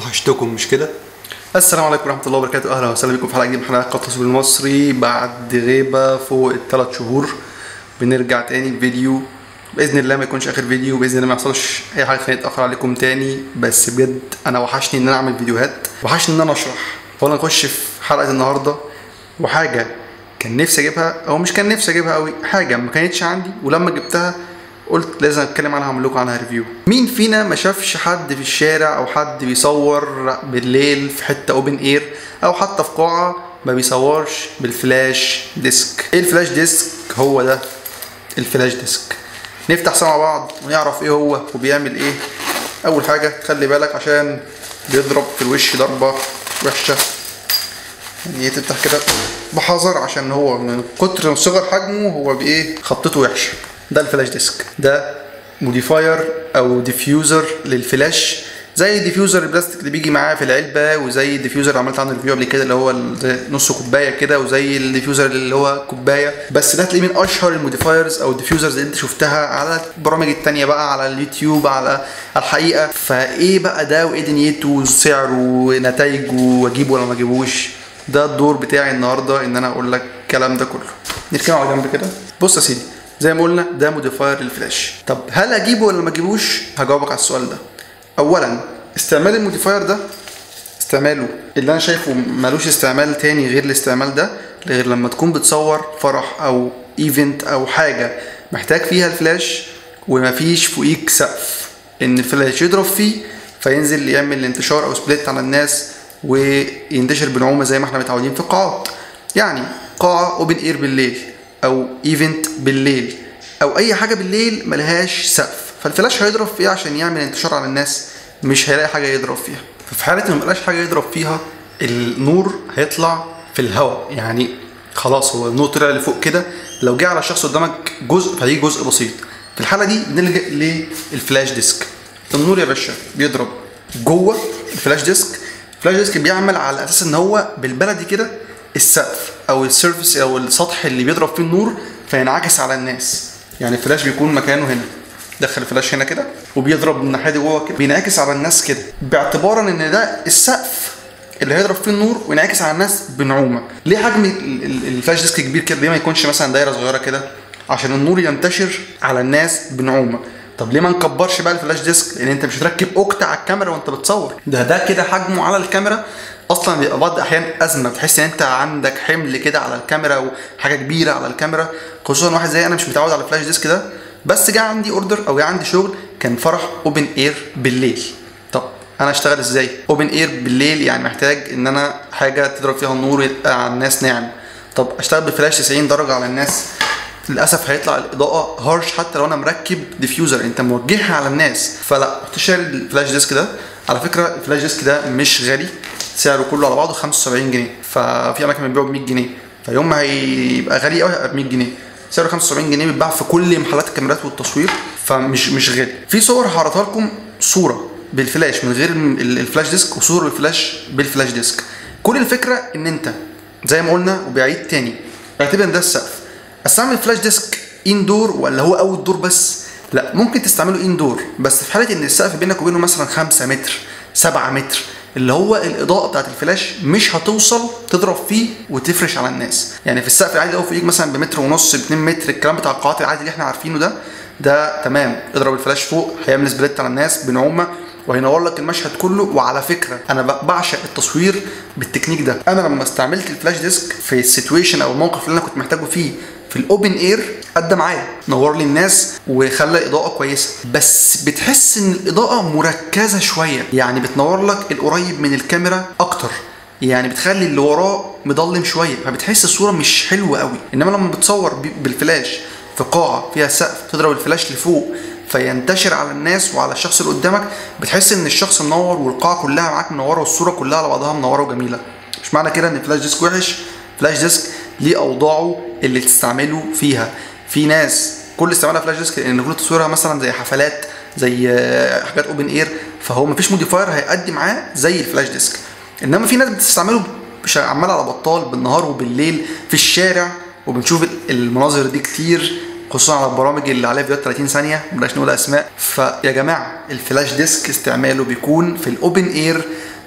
وحشتكم مش كده؟ السلام عليكم ورحمة الله وبركاته. أهلا وسهلا بكم في حلقة جديدة من حلقات قناة التصوير المصري. بعد غيبة فوق الثلاث شهور بنرجع تاني بفيديو بإذن الله ما يكونش آخر فيديو بإذن الله ما يحصلش أي حاجة خليني أتأخر عليكم تاني. بس بجد أنا وحشني إن أنا أعمل فيديوهات. وحشني إن أنا أشرح. فأنا نخش في حلقة النهاردة. وحاجة كان نفسي أجيبها أو مش كان نفسي أجيبها أوي حاجة ما كانتش عندي. ولما جبتها قلت لازم اتكلم عنها وأعمل لكم عنها review مين فينا ما شافش حد في الشارع أو حد بيصور بالليل في حتة open air أو حتى في قاعة ما بيصورش بال flash disc إيه ال flash disc هو ده. ال flash disc نفتح سوا مع بعض ونعرف إيه هو وبيعمل إيه. أول حاجة خلي بالك عشان بيضرب في الوش ضربة وحشة. يعني تفتح كده بحذر عشان هو من كتر صغر حجمه هو بإيه؟ خبطته وحشه ده ال flash disc ده modifier أو diffuser للفلاش زي ال diffuser البلاستيك اللي بيجي معاه في العلبة وزي ال diffuser اللي عملت عنه review قبل كده اللي هو نص كوباية كده وزي ال diffuser اللي هو كوباية. بس ده تلاقيه من أشهر ال modifiers أو ال diffusers اللي أنت شفتها على البرامج التانية بقى على اليوتيوب على الحقيقة. فإيه بقى ده؟ وإيه دنيته؟ وسعره؟ ونتائجه وأجيبه ولا ما أجيبوش؟ ده الدور بتاعي النهارده إن أنا أقول لك الكلام ده كله. نركنه على جنب كده. بص يا سيدي. زي ما قلنا ده modifier للفلاش طب هل أجيبه ولا ما أجيبوش؟ هجاوبك على السؤال ده. اولا استعمال ال modifier ده استعماله. اللي أنا شايفه ملوش استعمال تاني غير الاستعمال ده غير لما تكون بتصور فرح أو event أو حاجة محتاج فيها الفلاش ومفيش فوقيك سقف. إن الفلاش يضرب فيه فينزل يعمل انتشار أو split على الناس وينتشر بنعومه زي ما إحنا متعودين في القاعات يعني قاعة open air بالليل. أو event بالليل أو أي حاجة بالليل ملهاش سقف. فالفلاش هيضرب فيها عشان يعمل انتشار على الناس مش هيلاقي حاجة يضرب فيها. ففي حالة ان ملقاش حاجة يضرب فيها النور هيطلع في الهواء. يعني خلاص هو النور طلع لفوق كده. لو جه على الشخص قدامك جزء فهيجي جزء بسيط. في الحالة دي بنلجأ لل flash disc. النور يا باشا بيضرب جوه ال flash disc. ال flash disc بيعمل على أساس إن هو بالبلدي كده السقف أو ال surface أو السطح اللي بيضرب فيه النور فينعكس على الناس. يعني الفلاش بيكون مكانه هنا. دخل الفلاش هنا كده وبيضرب من الناحية دي جوه كده. بينعكس على الناس كده. باعتبارا إن ده السقف اللي هيضرب فيه النور وينعكس على الناس بنعومة. ليه حجم ال flash disc كبير كده؟ ليه ما يكونش مثلا دايرة صغيرة كده؟ عشان النور ينتشر على الناس بنعومة. طب ليه ما نكبرش بقى ال flash disc؟ لأن أنت مش هتركب octa على الكاميرا وأنت بتصور. ده ده كده حجمه على الكاميرا. أصلا بيبقى بعض الأحيان أزمة بتحس إن أنت عندك حمل كده على الكاميرا وحاجة كبيرة على الكاميرا خصوصا واحد زي أنا مش متعود على ال flash disc ده بس جه عندي order أو جه عندي شغل كان فرح open air بالليل. طب أنا اشتغل إزاي؟ open air بالليل يعني محتاج إن أنا حاجة تضرب فيها النور على الناس ناعم. طب أشتغل بفلاش 90 درجة على الناس للأسف هيطلع الإضاءة harsh حتى لو أنا مركب diffuser أنت موجهها على الناس. فلا كنت شاري ال flash disc ده. على فكرة ال flash disc ده مش غالي. سعره كله على بعضه 75 جنيه. ففي أماكن بتبيعه ب 100 جنيه. فيوم ما هيبقى غالي قوي هيبقى ب 100 جنيه. سعره 75 جنيه بيتباع في كل محلات الكاميرات والتصوير فمش مش غالي. في صور هعرضها لكم صورة بالفلاش من غير ال flash disc وصوره بالفلاش بال flash disc. كل الفكرة إن أنت زي ما قلنا وبعيد تاني اعتبر إن ده السقف. أستعمل flash disc indoor ولا هو outdoor بس؟ لا ممكن تستعمله indoor بس في حالة إن السقف بينك وبينه مثلا 5 متر 7 متر اللي هو الإضاءة بتاعت الفلاش مش هتوصل تضرب فيه وتفرش على الناس. يعني في السقف العادي أو فوقيك مثلا بمتر ونص ب 2 متر الكلام بتاع القاعات العادي اللي إحنا عارفينه ده ده تمام. اضرب الفلاش فوق هيعمل split على الناس بنعومة وهينور لك المشهد كله. وعلى فكرة أنا بعشق التصوير بالتكنيك ده. أنا لما استعملت ال flash disc في ال situation أو الموقف اللي أنا كنت محتاجه فيه في ال open air ادى معايا نور لي الناس وخلى اضاءه كويسة. بس بتحس إن الإضاءة مركزة شوية يعني بتنور لك القريب من الكاميرا أكتر. يعني بتخلي اللي وراه مضلم شوية فبتحس الصورة مش حلوة قوي. إنما لما بتصور بالفلاش في قاعة فيها سقف تضرب الفلاش لفوق فينتشر على الناس وعلى الشخص اللي قدامك بتحس إن الشخص منور والقاعة كلها معاك منورة والصورة كلها على بعضها منورة وجميلة. مش معنى كده إن ال flash disk وحش؟ flash disk ليه أوضاعه اللي تستعمله فيها. في ناس كل استعمالها flash disk ان كل تصويرها مثلا زي حفلات زي حاجات open air فهو مفيش modifier هيأدي معاه زي ال flash disk إنما في ناس بتستعمله عمال على بطال بالنهار وبالليل في الشارع وبنشوف المناظر دي كتير خصوصا على البرامج اللي عليها فيديوهات 30 ثانية بلاش نقول أسماء. فيا جماعة ال flash disk استعماله بيكون في ال open air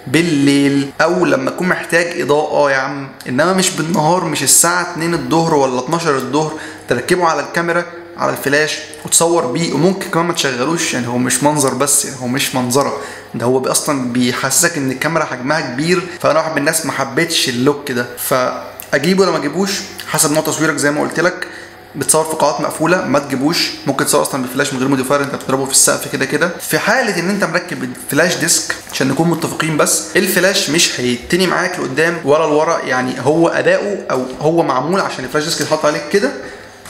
بالليل أو لما تكون محتاج إضاءة يا عم. إنما مش بالنهار مش الساعة 2 الظهر ولا 12 الظهر. تركبه على الكاميرا على الفلاش وتصور بيه. وممكن كمان ما تشغلوش يعني هو مش منظر بس يعني هو مش منظرة. ده هو أصلا بيحسسك إن الكاميرا حجمها كبير. فأنا واحد من الناس ما حبيتش ال look ده. فأجيبه ولا ما أجيبوش؟ حسب نوع تصويرك زي ما قلت لك. بتصور في قاعات مقفولة ما تجيبوش. ممكن تصور أصلا بالفلاش من غير modifier أنت بتضربه في السقف كده كده. في حالة إن أنت مركب ال flash disk عشان نكون متفقين بس الفلاش مش هيتني معاك لقدام ولا لورا يعني هو أداؤه أو هو معمول عشان ال flash disk يتحط عليه كده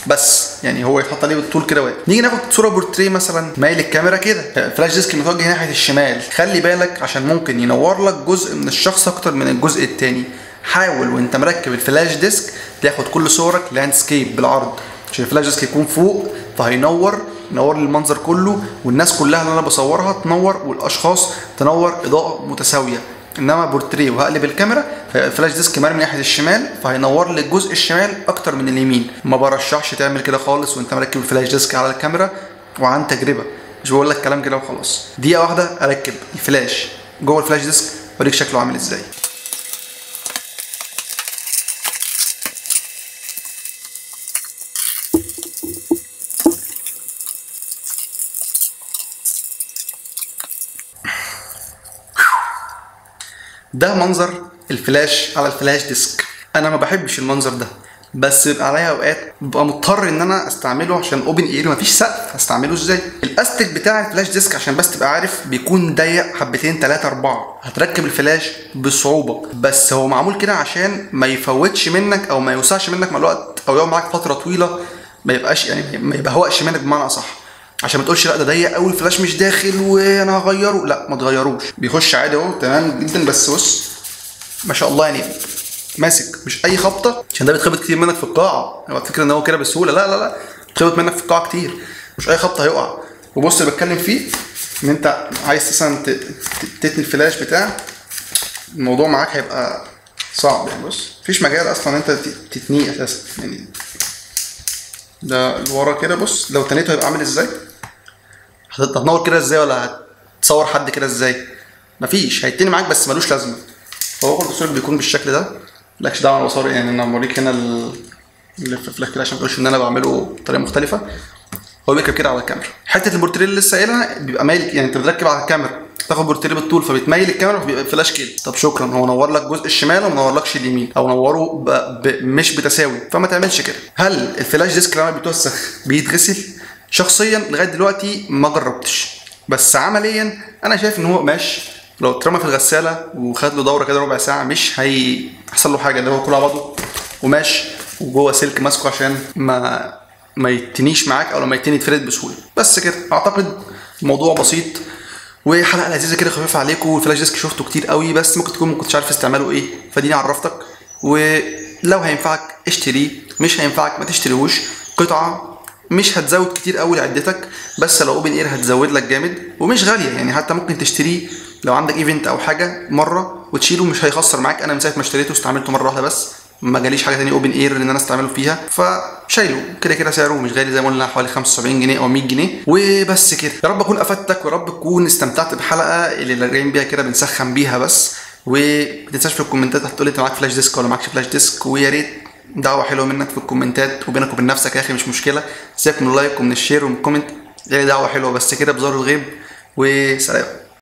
بس. يعني هو يتحط عليه بالطول كده واقف. نيجي ناخد صورة بورتريه مثلا مايل الكاميرا كده. ال flash disk متوجه ناحية الشمال. خلي بالك عشان ممكن ينور لك جزء من الشخص أكتر من الجزء التاني. حاول وأنت مركب ال flash disk تاخد كل صورك landscape بالعرض. عشان ال flash disk يكون فوق فهينور ينور لي المنظر كله والناس كلها اللي أنا بصورها تنور والأشخاص تنور إضاءة متساوية. إنما بورتريه وهقلب الكاميرا فال flash disk مرمي ناحية الشمال فهينور لي الجزء الشمال أكتر من اليمين. ما برشحش تعمل كده خالص وأنت مركب ال flash disk على الكاميرا وعن تجربة. مش بقول لك كلام كده وخلاص. دقيقة واحدة أركب الفلاش جوه ال flash disk أوريك شكله عامل إزاي. ده منظر الفلاش على ال flash disk. أنا ما بحبش المنظر ده بس بيبقى عليا أوقات ببقى مضطر إن أنا أستعمله عشان open air مفيش سقف. هستعمله إزاي؟ الأستك بتاع ال flash disk عشان بس تبقى عارف بيكون ضيق حبتين 3 4 هتركب الفلاش بصعوبة بس هو معمول كده عشان ما يفوتش منك أو ما يوسعش منك مع الوقت أو يقعد معاك فترة طويلة ما يبقاش يعني ما يبهوأش منك بمعنى أصح. عشان ما تقولش لا ده ضيق قوي الفلاش مش داخل وأنا هغيره. لا ما تغيروش. بيخش عادي اهو تمام جدا. بس بص ما شاء الله يعني ماسك مش أي خبطة. عشان ده بيتخبط كتير منك في القاعة. اوعى تفكر إن هو كده بسهولة. لا لا لا بيتخبط منك في القاعة كتير. مش أي خبطة هيقع. وبص اللي بتكلم فيه إن أنت عايز مثلا تتني الفلاش بتاع الموضوع معاك هيبقى صعب يعني. بص مفيش مجال أصلا أنت تتنيه أساسا يعني. ده لورا كده بص لو تنيته هيبقى عامل إزاي؟ هتنور كده إزاي ولا هتصور حد كده إزاي؟ مفيش هيتني معاك بس ملوش لازمة. هو برضه التصوير بيكون بالشكل ده مالكش دعوة أنا بصور يعني أنا بوريك هنا في فلاش كده عشان ما إن أنا بعمله بطريقة مختلفة. هو بيركب كده على الكاميرا. حتة البورتريه اللي لسه قايلها بيبقى مايل يعني أنت بتركب على الكاميرا تاخد بورتريه بالطول فبتميل الكاميرا فبيبقى الفلاش كده. طب شكرا هو نور لك جزء الشمال وما نورلكش اليمين أو نوره ب... ب... مش بتساوي فما تعملش كده. هل ال flash disk لما بيتوسخ بيتغسل؟ شخصيا لغاية دلوقتي ما جربتش. بس عمليا أنا شايف إن هو ماشي. لو اترمى في الغسالة وخد له دورة كده ربع ساعة مش هيحصل له حاجة. ده هو كله على بعضه قماش وجوه سلك ماسكه عشان ما ما يتنيش معاك أو لما يتني يتفرد بسهولة. بس كده. أعتقد الموضوع بسيط. وحلقة لذيذة كده خفيفة عليكم. ال flash disk شفته كتير قوي. بس ممكن تكون ما كنتش عارف استعماله إيه. فديني عرفتك. ولو هينفعك اشتريه. مش هينفعك ما تشتريهوش. قطعة مش هتزود كتير قوي لعدتك بس لو open air هتزود لك جامد ومش غالية يعني حتى ممكن تشتريه لو عندك event أو حاجة مرة وتشيله مش هيخسر معاك. أنا من ساعة ما اشتريته استعملته مرة واحدة بس ما جاليش حاجة تانية open air إن أنا استعمله فيها فشايله. كده كده سعره مش غالي زي ما قلنا حوالي 75 جنيه أو 100 جنيه وبس كده. يا رب أكون أفدتك ويا رب تكون استمتعت بالحلقة اللي راجعين بيها كده بنسخن بيها بس. وما تنساش في الكومنتات هتقول لي أنت معاك flash disk ولا معكش flash disk ويا ريت دعوة حلوة منك في الكومنتات وبينك وبين نفسك يا أخي مش مشكلة. سيبك من ال like ومن ال share ومن ال comment دعوة حلوة بس كده بظهر الغيب وسلام.